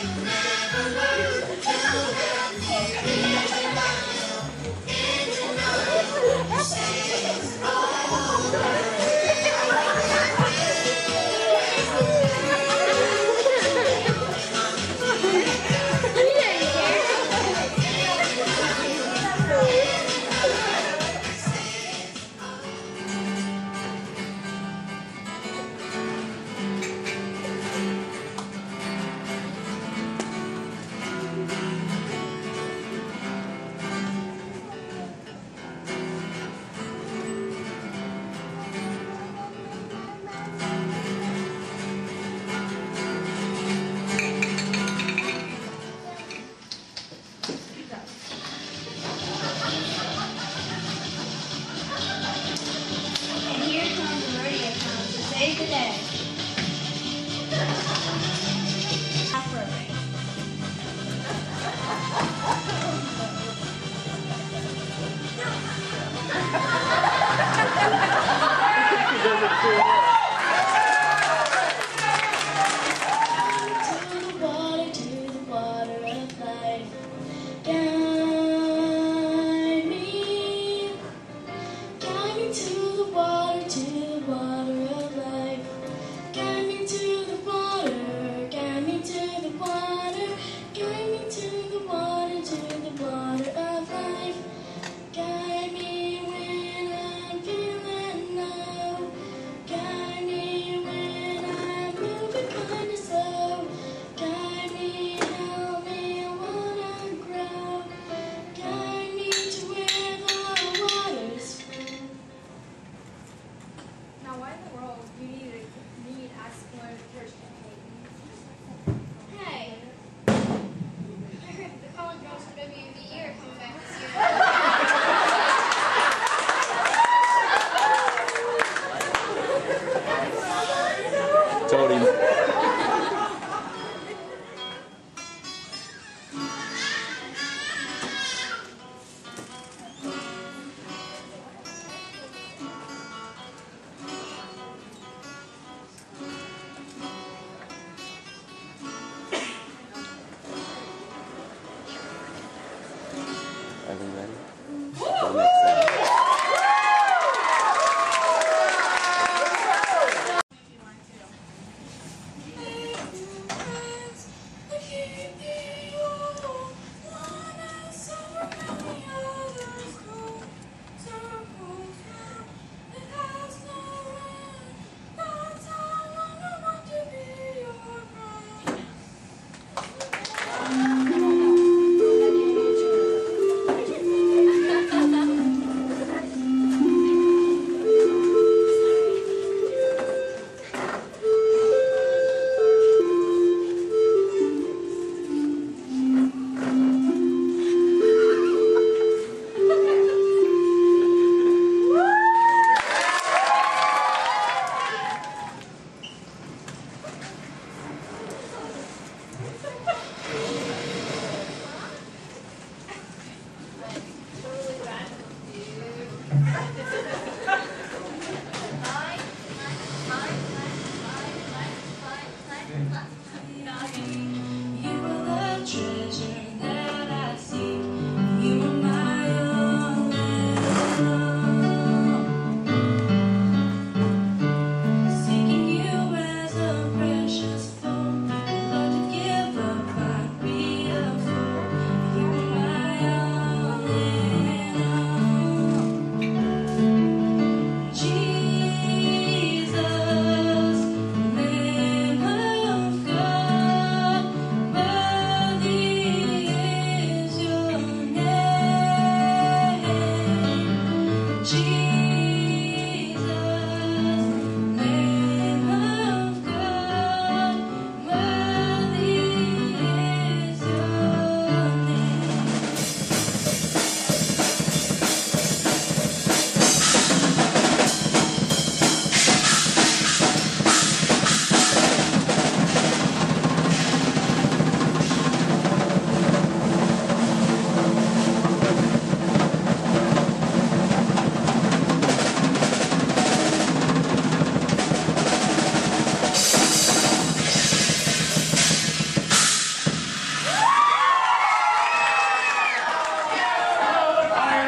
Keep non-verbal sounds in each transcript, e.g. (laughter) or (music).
And comes to save the. Afro.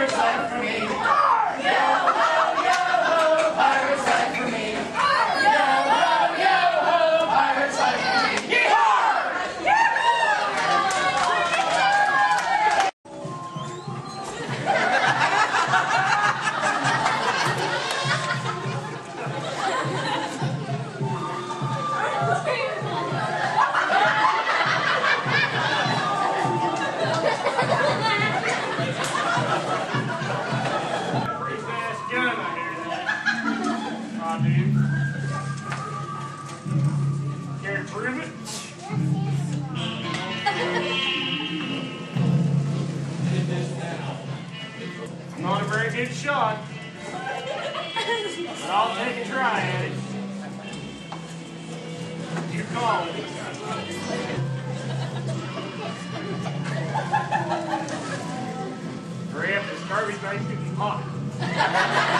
yourself for me. Not a very good shot. But I'll take a try at it. You call it. Hurry up, this garbage bag's getting hot. (laughs)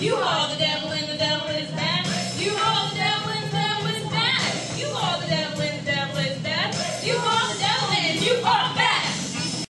You all the day.